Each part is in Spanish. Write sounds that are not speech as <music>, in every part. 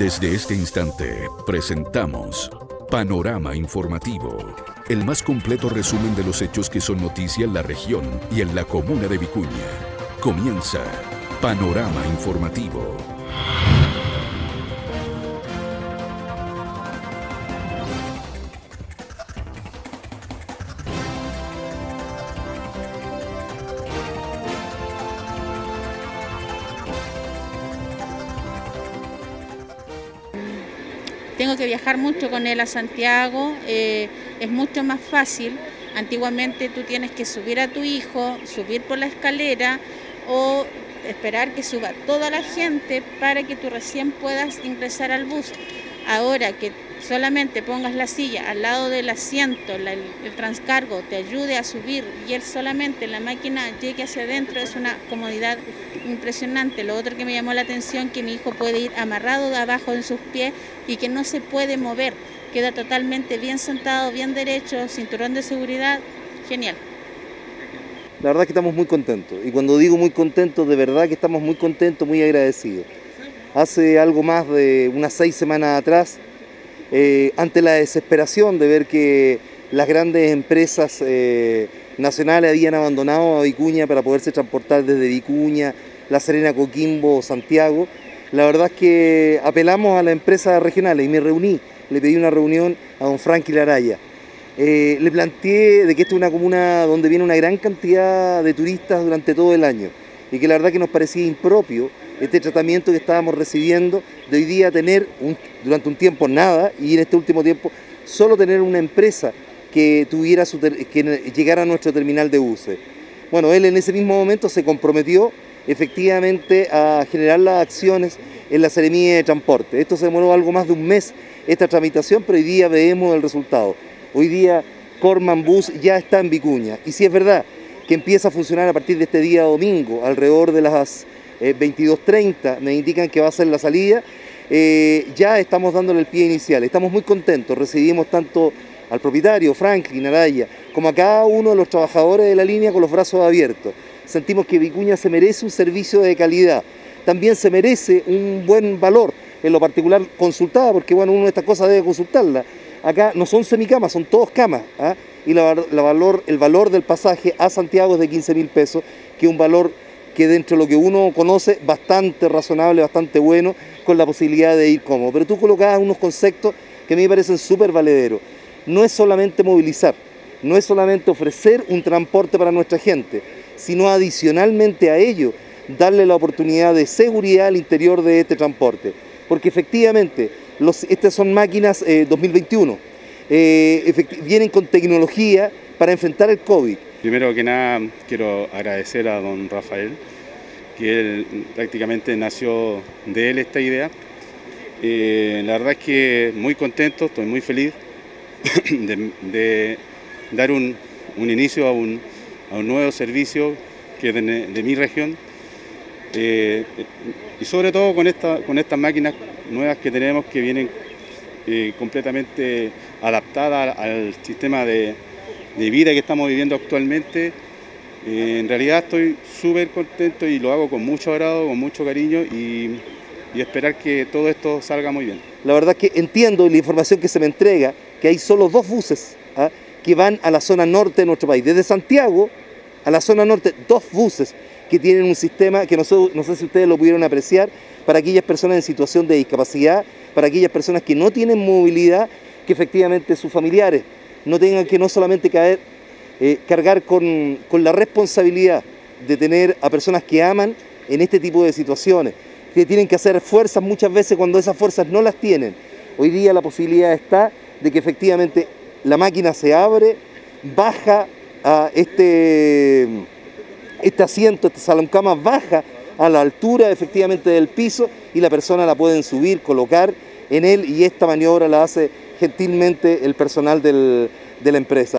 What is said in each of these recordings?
Desde este instante presentamos Panorama Informativo, el más completo resumen de los hechos que son noticia en la región y en la comuna de Vicuña. Comienza Panorama Informativo. Tengo que viajar mucho con él a Santiago, eh, es mucho más fácil. Antiguamente tú tienes que subir a tu hijo, subir por la escalera o esperar que suba toda la gente para que tú recién puedas ingresar al bus. Ahora que solamente pongas la silla al lado del asiento, el, transcargo te ayude a subir y él solamente la máquina llegue hacia adentro, es una comodidad impresionante. Lo otro que me llamó la atención que mi hijo puede ir amarrado de abajo en sus pies y que no se puede mover, queda totalmente bien sentado, bien derecho, cinturón de seguridad, genial. La verdad que estamos muy contentos y cuando digo muy contentos, de verdad que estamos muy contentos, muy agradecidos. Hace algo más de unas seis semanas atrás eh, ante la desesperación de ver que las grandes empresas eh, nacionales habían abandonado a Vicuña para poderse transportar desde Vicuña, La Serena, Coquimbo, Santiago, la verdad es que apelamos a las empresas regionales y me reuní, le pedí una reunión a don Franky Laraya. Eh, le planteé de que esta es una comuna donde viene una gran cantidad de turistas durante todo el año y que la verdad que nos parecía impropio este tratamiento que estábamos recibiendo de hoy día tener durante un tiempo nada y en este último tiempo solo tener una empresa que, tuviera su que llegara a nuestro terminal de buses. Bueno, él en ese mismo momento se comprometió efectivamente a generar las acciones en la Seremía de Transporte. Esto se demoró algo más de un mes, esta tramitación, pero hoy día vemos el resultado. Hoy día Corman Bus ya está en Vicuña. Y si es verdad que empieza a funcionar a partir de este día domingo, alrededor de las 22.30 eh, me indican que va a ser la salida. Eh, ya estamos dándole el pie inicial, estamos muy contentos, recibimos tanto al propietario, Franklin Araya, como a cada uno de los trabajadores de la línea con los brazos abiertos. Sentimos que Vicuña se merece un servicio de calidad, también se merece un buen valor, en lo particular consultada, porque bueno, uno de estas cosas debe consultarla. Acá no son semicamas, son todos camas, ¿ah? y la, valor, el valor del pasaje a Santiago es de 15 mil pesos, que es un valor que dentro de lo que uno conoce, bastante razonable, bastante bueno, con la posibilidad de ir cómodo. Pero tú colocabas unos conceptos que a mí me parecen súper valederos. No es solamente movilizar, no es solamente ofrecer un transporte para nuestra gente, sino adicionalmente a ello, darle la oportunidad de seguridad al interior de este transporte. Porque efectivamente, estas son máquinas 2021, eh, eh, vienen con tecnología para enfrentar el COVID Primero que nada quiero agradecer a don Rafael, que él prácticamente nació de él esta idea. Eh, la verdad es que muy contento, estoy muy feliz <coughs> de, dar un, inicio a un, nuevo servicio que de, mi región eh, y sobre todo con, esta, con estas máquinas nuevas que tenemos que vienen eh, completamente adaptadas al sistema de, de vida que estamos viviendo actualmente. Eh, en realidad estoy súper contento y lo hago con mucho agrado, con mucho cariño y, esperar que todo esto salga muy bien. La verdad que entiendo la información que se me entrega, que hay solo dos buses ¿ah? que van a la zona norte de nuestro país. Desde Santiago a la zona norte, dos buses que tienen un sistema que no sé, no sé si ustedes lo pudieron apreciar, para aquellas personas en situación de discapacidad, para aquellas personas que no tienen movilidad, que efectivamente sus familiares no tengan que no solamente caer, eh, cargar con, la responsabilidad de tener a personas que aman en este tipo de situaciones, que tienen que hacer fuerzas muchas veces cuando esas fuerzas no las tienen. Hoy día la posibilidad está de que efectivamente la máquina se abre, baja a este, este asiento, este salón cama baja a la altura efectivamente del piso y la persona la pueden subir, colocar en él y esta maniobra la hace gentilmente el personal de la empresa.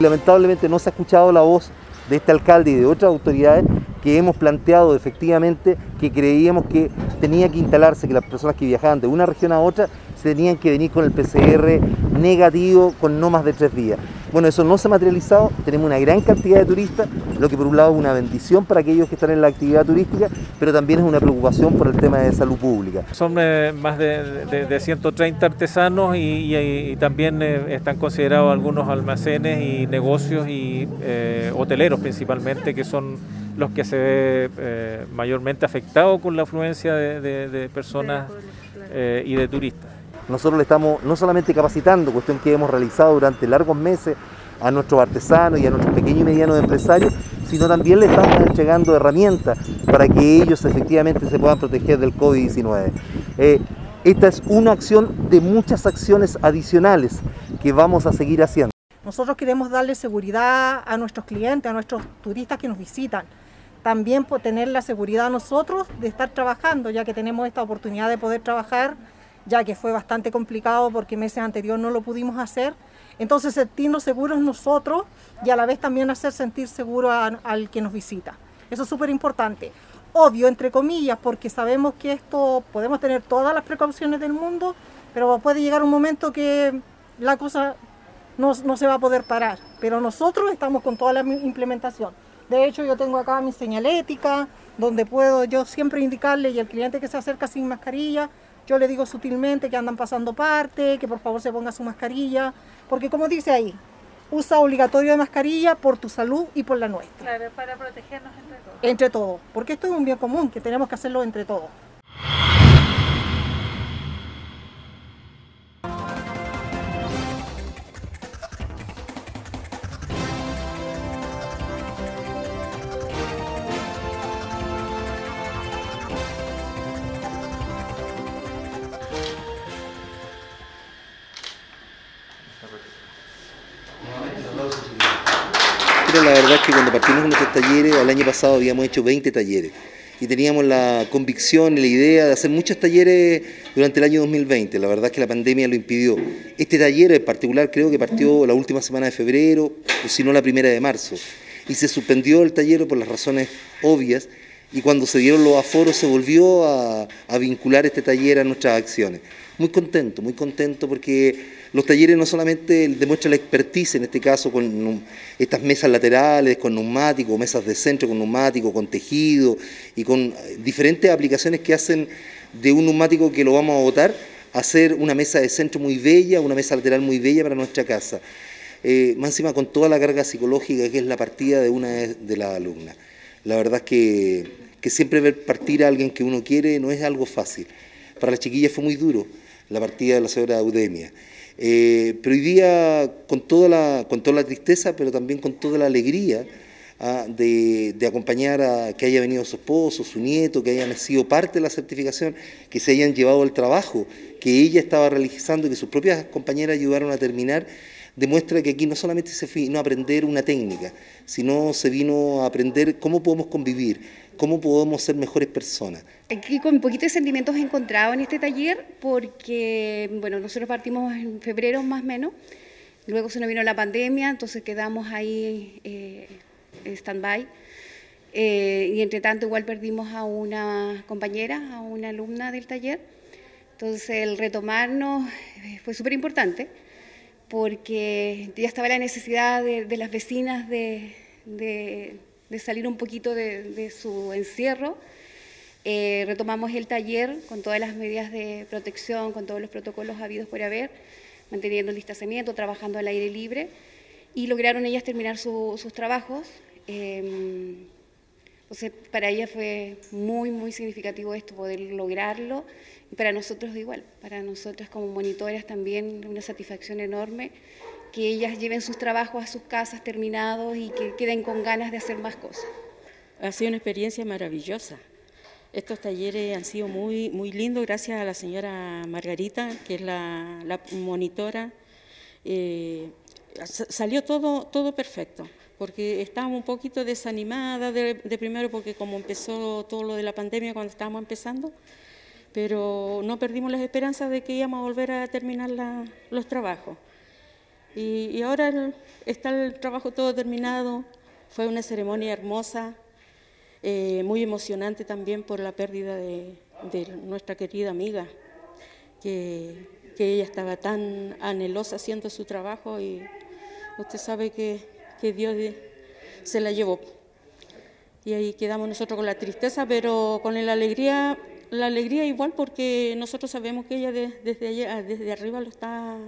Lamentablemente no se ha escuchado la voz de este alcalde y de otras autoridades que hemos planteado efectivamente que creíamos que tenía que instalarse que las personas que viajaban de una región a otra se tenían que venir con el PCR negativo con no más de tres días. Bueno, eso no se ha materializado, tenemos una gran cantidad de turistas, lo que por un lado es una bendición para aquellos que están en la actividad turística, pero también es una preocupación por el tema de salud pública. Son eh, más de, 130 artesanos y, también eh, están considerados algunos almacenes y negocios y eh, hoteleros principalmente, que son los que se ve mayormente afectados con la afluencia de, personas y de turistas. Nosotros le estamos no solamente capacitando, cuestión que hemos realizado durante largos meses a nuestros artesanos y a nuestros pequeños y medianos empresarios, sino también le estamos entregando herramientas para que ellos efectivamente se puedan proteger del COVID-19. Eh, esta es una acción de muchas acciones adicionales que vamos a seguir haciendo. Nosotros queremos darle seguridad a nuestros clientes, a nuestros turistas que nos visitan. También por tener la seguridad nosotros de estar trabajando, ya que tenemos esta oportunidad de poder trabajar ya que fue bastante complicado porque meses anteriores no lo pudimos hacer. Entonces sentirnos seguros nosotros y a la vez también hacer sentir seguro al que nos visita. Eso es súper importante. Obvio, entre comillas, porque sabemos que esto podemos tener todas las precauciones del mundo, pero puede llegar un momento que la cosa no, no se va a poder parar. Pero nosotros estamos con toda la implementación. De hecho, yo tengo acá mi señalética, donde puedo yo siempre indicarle y el cliente que se acerca sin mascarilla, yo le digo sutilmente que andan pasando parte, que por favor se ponga su mascarilla, porque como dice ahí, usa obligatorio de mascarilla por tu salud y por la nuestra. Claro, para protegernos entre todos. Entre todos, porque esto es un bien común, que tenemos que hacerlo entre todos. La verdad es que cuando partimos con nuestros talleres, el año pasado habíamos hecho 20 talleres y teníamos la convicción y la idea de hacer muchos talleres durante el año 2020. La verdad es que la pandemia lo impidió. Este taller en particular creo que partió la última semana de febrero, o si no la primera de marzo, y se suspendió el taller por las razones obvias y cuando se dieron los aforos se volvió a, vincular este taller a nuestras acciones. Muy contento, muy contento porque los talleres no solamente demuestran la expertise, en este caso con estas mesas laterales, con neumáticos, mesas de centro con neumático, con tejido y con eh, diferentes aplicaciones que hacen de un neumático que lo vamos a botar a hacer una mesa de centro muy bella, una mesa lateral muy bella para nuestra casa. Eh, más encima con toda la carga psicológica que es la partida de una de las alumnas. La verdad es que, que siempre ver partir a alguien que uno quiere no es algo fácil. Para las chiquillas fue muy duro la partida de la señora Eudemia. Eh, pero hoy día, con toda, la, con toda la tristeza, pero también con toda la alegría ah, de, acompañar a que haya venido su esposo, su nieto, que hayan sido parte de la certificación, que se hayan llevado el trabajo que ella estaba realizando y que sus propias compañeras ayudaron a terminar, demuestra que aquí no solamente se vino a aprender una técnica, sino se vino a aprender cómo podemos convivir, cómo podemos ser mejores personas. Aquí con un poquito de sentimientos encontrados en este taller porque, bueno, nosotros partimos en febrero más o menos, luego se nos vino la pandemia, entonces quedamos ahí eh, en stand-by. Eh, y entre tanto igual perdimos a una compañera, a una alumna del taller. Entonces el retomarnos eh, fue súper importante porque ya estaba la necesidad de, las vecinas de salir un poquito de, su encierro. Eh, retomamos el taller con todas las medidas de protección, con todos los protocolos habidos por haber, manteniendo el distanciamiento, trabajando al aire libre y lograron ellas terminar sus trabajos. Eh, entonces, para ellas fue muy, muy significativo esto, poder lograrlo, y para nosotros igual, para nosotras como monitoras también una satisfacción enorme que ellas lleven sus trabajos a sus casas terminados y que queden con ganas de hacer más cosas. Ha sido una experiencia maravillosa. Estos talleres han sido muy, muy lindos gracias a la señora Margarita, que es la, monitora. Eh, salió todo, todo perfecto, porque estábamos un poquito desanimadas de, primero, porque como empezó todo lo de la pandemia cuando estábamos empezando, pero no perdimos las esperanzas de que íbamos a volver a terminar los trabajos. Y, ahora está el trabajo todo terminado, fue una ceremonia hermosa, eh, muy emocionante también por la pérdida de, de nuestra querida amiga, que, que, ella estaba tan anhelosa haciendo su trabajo y usted sabe que, que Dios se la llevó. Y ahí quedamos nosotros con la tristeza, pero con la alegría, la alegría igual porque nosotros sabemos que ella desde, allá, desde arriba lo está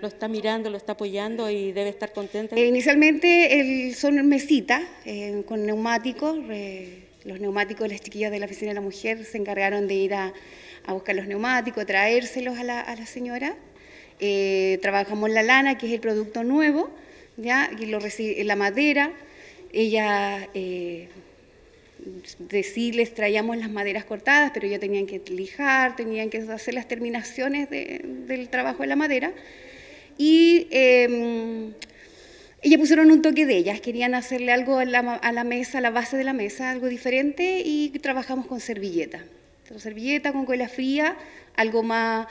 lo está mirando, lo está apoyando y debe estar contenta. Eh, inicialmente el, son mesitas eh, con neumáticos. los neumáticos las chiquillas de la oficina de la mujer se encargaron de ir a, buscar los neumáticos, traérselos a la, señora. Eh, trabajamos la lana, que es el producto nuevo, ¿ya? Y la madera. Ella decirles traíamos las maderas cortadas, pero ya tenían que lijar, tenían que hacer las terminaciones de, del trabajo de la madera. Y eh, ellas pusieron un toque de ellas, querían hacerle algo a la, mesa, a la base de la mesa, algo diferente, y trabajamos con servilleta. servilleta con cola fría, algo más,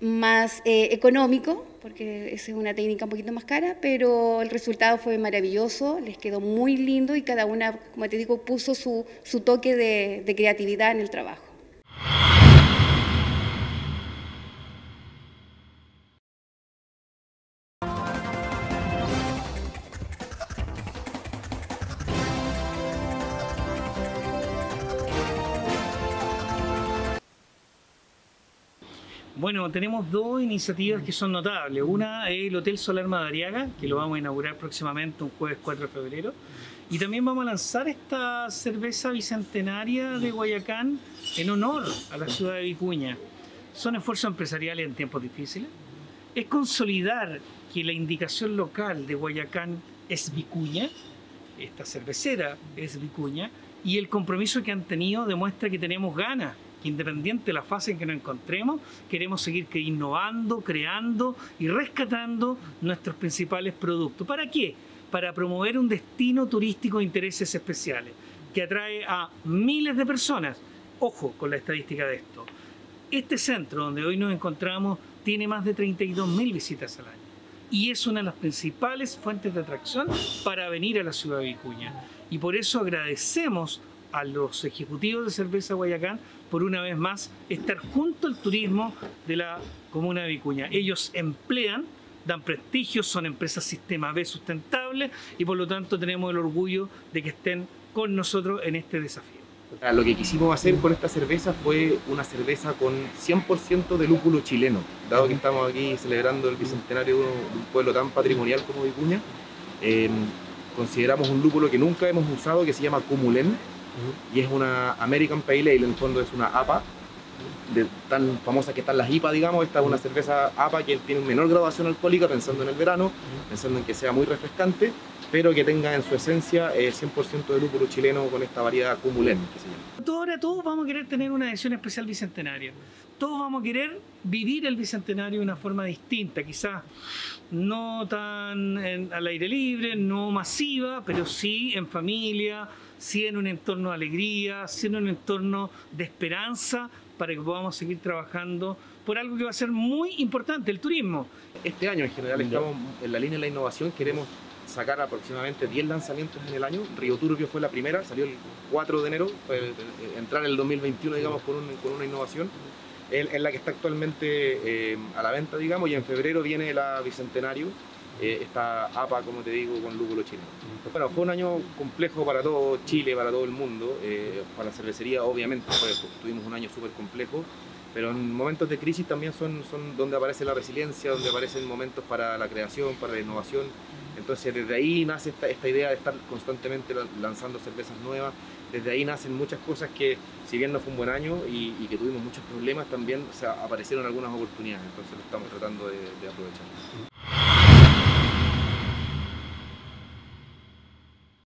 más eh, económico, porque esa es una técnica un poquito más cara, pero el resultado fue maravilloso, les quedó muy lindo y cada una, como te digo, puso su, su toque de, de creatividad en el trabajo. Bueno, tenemos dos iniciativas que son notables. Una es el Hotel Solar Madariaga, que lo vamos a inaugurar próximamente un jueves 4 de febrero. Y también vamos a lanzar esta cerveza bicentenaria de Guayacán en honor a la ciudad de Vicuña. Son esfuerzos empresariales en tiempos difíciles. Es consolidar que la indicación local de Guayacán es Vicuña, esta cervecera es Vicuña, y el compromiso que han tenido demuestra que tenemos ganas independiente de la fase en que nos encontremos, queremos seguir innovando, creando y rescatando nuestros principales productos. ¿Para qué? Para promover un destino turístico de intereses especiales, que atrae a miles de personas. Ojo con la estadística de esto. Este centro donde hoy nos encontramos tiene más de 32.000 visitas al año y es una de las principales fuentes de atracción para venir a la ciudad de Vicuña. Y por eso agradecemos a los ejecutivos de Cerveza Guayacán por una vez más estar junto al turismo de la comuna de Vicuña. Ellos emplean, dan prestigio, son empresas sistema B sustentables y por lo tanto tenemos el orgullo de que estén con nosotros en este desafío. Lo que quisimos hacer con esta cerveza fue una cerveza con 100% de lúpulo chileno, dado que estamos aquí celebrando el bicentenario de un pueblo tan patrimonial como Vicuña. Eh, consideramos un lúpulo que nunca hemos usado que se llama Cumulén, y es una American Pale Ale, en el fondo es una APA, de, tan famosa que están las IPA, digamos, esta es una cerveza APA que tiene menor graduación alcohólica, pensando en el verano, pensando en que sea muy refrescante, pero que tenga en su esencia 100% eh, de lúpulo chileno con esta variedad Cumulén. Ahora todos vamos a querer tener una edición especial bicentenario. Todos vamos a querer vivir el bicentenario de una forma distinta, quizás no tan al aire libre, no masiva, pero sí en familia, sí en un entorno de alegría, sí en un entorno de esperanza para que podamos seguir trabajando por algo que va a ser muy importante, el turismo. Este año en general estamos en la línea de la innovación, queremos sacar aproximadamente 10 lanzamientos en el año. Río Turbio fue la primera, salió el 4 de enero, fue entrar en el 2021 digamos con, una innovación en, la que está actualmente eh, a la venta digamos y en febrero viene la Bicentenario eh, esta APA, como te digo, con lúpulo chileno. Bueno, fue un año complejo para todo Chile, para todo el mundo, eh, para la cervecería obviamente tuvimos un año súper complejo, pero en momentos de crisis también son, son donde aparece la resiliencia, donde aparecen momentos para la creación, para la innovación. Entonces desde ahí nace esta, esta idea de estar constantemente lanzando cervezas nuevas, desde ahí nacen muchas cosas que, si bien no fue un buen año y, que tuvimos muchos problemas, también aparecieron algunas oportunidades, entonces lo estamos tratando de, de aprovechar.